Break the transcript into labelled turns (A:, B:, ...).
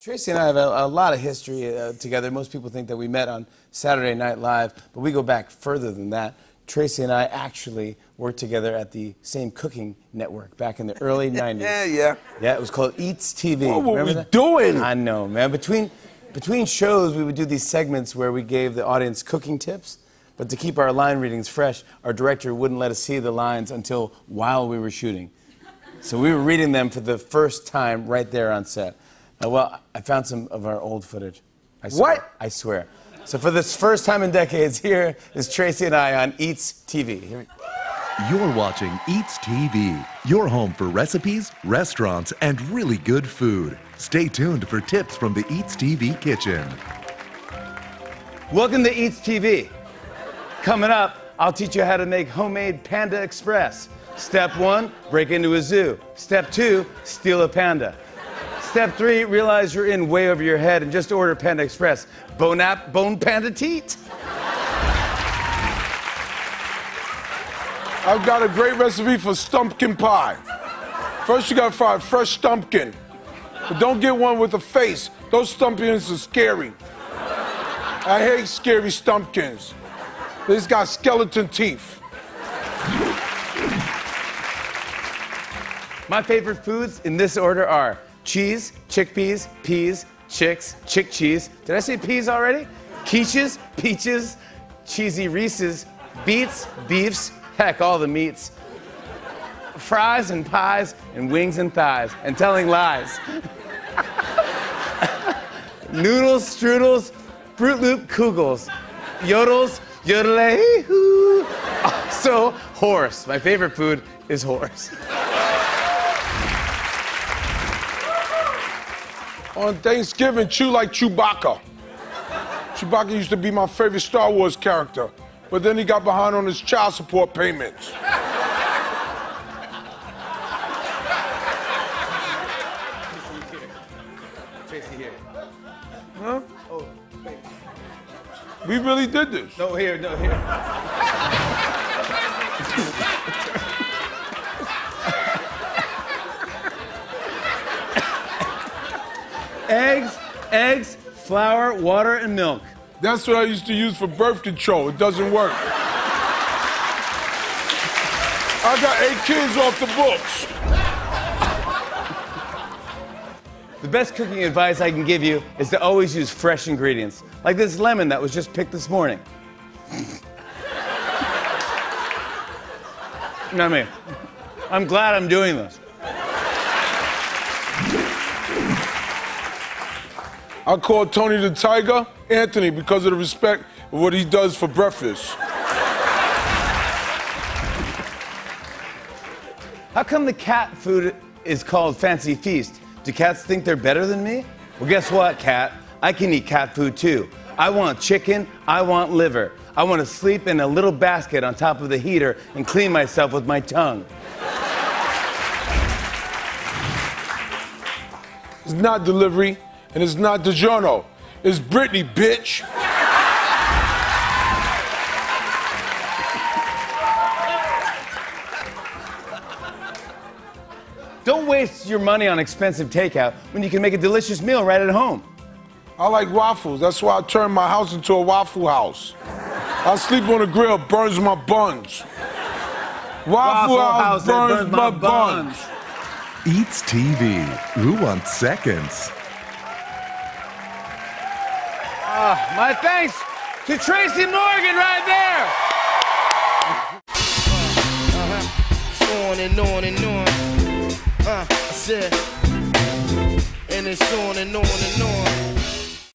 A: Tracy and I have a, a lot of history uh, together. Most people think that we met on Saturday Night Live, but we go back further than that. Tracy and I actually worked together at the same cooking network back in the early 90s.
B: Yeah, yeah.
A: Yeah, it was called Eats TV.
B: What were
A: Remember
B: we
A: that?
B: doing?
A: I know, man. Between, between shows, we would do these segments where we gave the audience cooking tips. But to keep our line readings fresh, our director wouldn't let us see the lines until while we were shooting. So we were reading them for the first time right there on set. Uh, well, I found some of our old footage. I swear,
B: What?
A: I swear. So for this first time in decades, here is Tracy and I on Eats TV. Here we-
C: You're watching Eats TV, your home for recipes, restaurants, and really good food. Stay tuned for tips from the Eats TV kitchen.
A: Welcome to Eats TV. Coming up, I'll teach you how to make homemade Panda Express. Step one, break into a zoo. Step two, steal a panda. Step three, realize you're in way over your head and just order Panda Express. Bone app, bone panda teat.
B: I've got a great recipe for stumpkin pie. First, you gotta fry a fresh stumpkin. But don't get one with a face. Those stumpkins are scary. I hate scary stumpkins. They just got skeleton teeth.
A: My favorite foods in this order are cheese, chickpeas, peas, chicks, chick cheese. Did I say peas already? Quiches, peaches, cheesy Reese's, beets, beefs, heck, all the meats. Fries and pies and wings and thighs and telling lies. Noodles, strudels, Fruit Loop kugels, yodels, yodelay hoo. Also, horse. My favorite food is horse.
B: On Thanksgiving, chew like Chewbacca. Chewbacca used to be my favorite Star Wars character, but then he got behind on his child support payments. Huh?
A: Oh, wait.
B: We really did this.
A: No, here, no, here. Eggs, eggs, flour, water, and milk.
B: That's what I used to use for birth control. It doesn't work. I got eight kids off the books.
A: The best cooking advice I can give you is to always use fresh ingredients, like this lemon that was just picked this morning. you know what I mean? I'm glad I'm doing this.
B: I call Tony the Tiger Anthony because of the respect of what he does for breakfast.
A: How come the cat food is called Fancy Feast? Do cats think they're better than me? Well, guess what, cat? I can eat cat food too. I want chicken, I want liver. I want to sleep in a little basket on top of the heater and clean myself with my tongue.
B: It's not delivery and it's not DiGiorno. It's Britney, bitch.
A: Don't waste your money on expensive takeout when you can make a delicious meal right at home.
B: I like waffles. That's why I turned my house into a waffle house. I sleep on the grill, burns my buns. Waffle, house,
A: that
B: burns, my, buns.
C: Eats TV, who wants seconds?
A: My thanks to Tracy Morgan right there.
D: on and on and on. Uh, I said, and it's on and on and on.